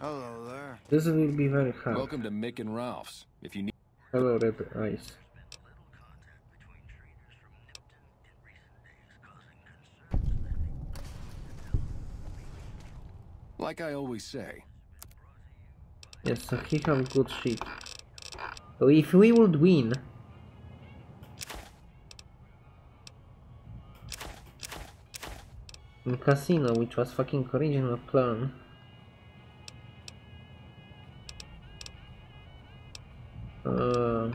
Hello there. This will be very hard. Welcome to Mick and Ralph's. If you need Hello, Red Eyes. like I always say, Yes, so he have good shit. So if we would win... In casino, which was fucking original plan. Uh,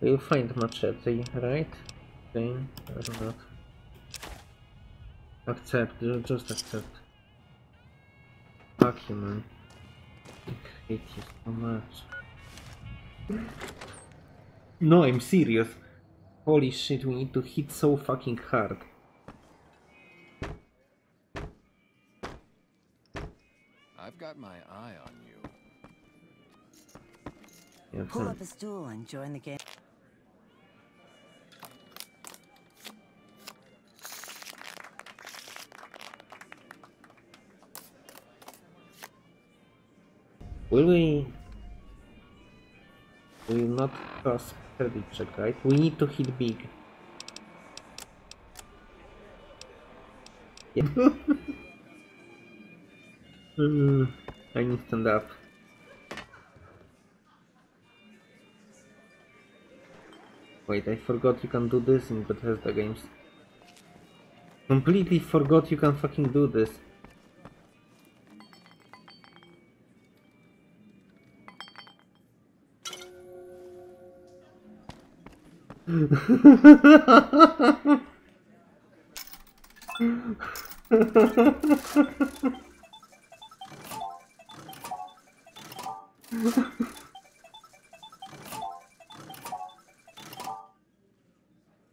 we'll find machete, right? Game or not? Accept, just accept. Fuck you, man. I hate you so much. No, I'm serious. Holy shit, we need to hit so fucking hard. I've got my eye on you. Yeah, Pull up a stool and join the game. Will we... We will not cross credit check, right? We need to hit big. Yeah. Mm, I need to stand up. Wait, I forgot you can do this in Bethesda games. Completely forgot you can fucking do this. Mm-hmm.